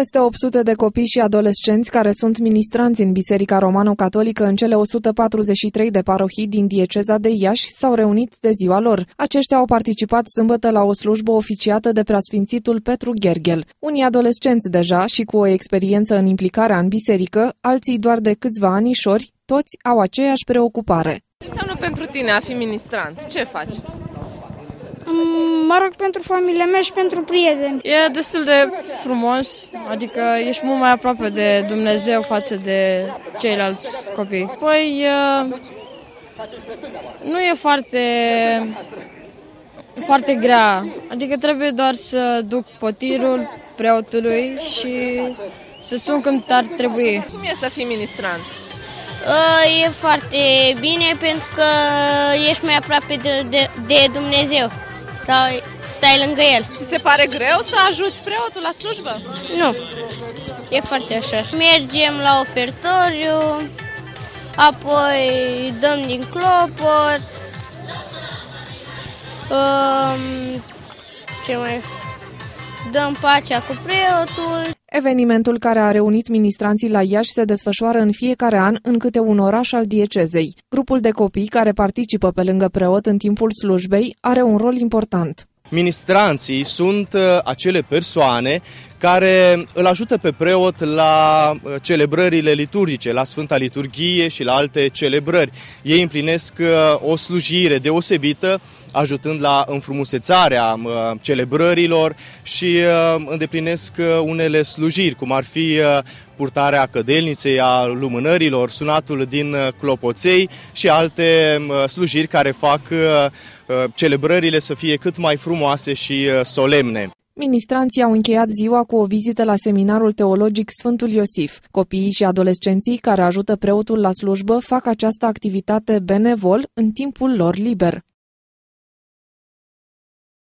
Peste 800 de copii și adolescenți care sunt ministranți în Biserica Romano-Catolică în cele 143 de parohii din dieceza de Iași s-au reunit de ziua lor. Aceștia au participat sâmbătă la o slujbă oficiată de preasfințitul Petru Gergel. Unii adolescenți deja și cu o experiență în implicarea în biserică, alții doar de câțiva anișori, toți au aceeași preocupare. Ce înseamnă pentru tine a fi ministrant? Ce faci? Mă rog pentru familia mea și pentru prieteni. E destul de frumos, adică ești mult mai aproape de Dumnezeu față de ceilalți copii. Păi, nu e foarte, foarte grea, adică trebuie doar să duc potirul preotului și să sun când ar trebui. Cum e să fii ministrant? E foarte bine pentru că ești mai aproape de, de, de Dumnezeu stai, stai lângă el. Ți se pare greu să ajuți preotul la slujbă? Nu, e foarte așa. Mergem la ofertoriu, apoi dăm din clopot, um, ce mai dăm pacea cu preotul. Evenimentul care a reunit ministranții la Iași se desfășoară în fiecare an în câte un oraș al diecezei. Grupul de copii care participă pe lângă preot în timpul slujbei are un rol important. Ministranții sunt uh, acele persoane care îl ajută pe preot la uh, celebrările liturgice, la Sfânta Liturghie și la alte celebrări. Ei împlinesc uh, o slujire deosebită, ajutând la înfrumusețarea celebrărilor și îndeplinesc unele slujiri, cum ar fi purtarea cădelniței, a lumânărilor, sunatul din clopoței și alte slujiri care fac celebrările să fie cât mai frumoase și solemne. Ministranții au încheiat ziua cu o vizită la seminarul teologic Sfântul Iosif. Copiii și adolescenții care ajută preotul la slujbă fac această activitate benevol în timpul lor liber.